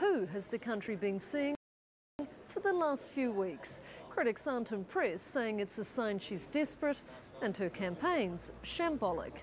Who has the country been seeing for the last few weeks? Critics aren't impressed, saying it's a sign she's desperate and her campaign's shambolic.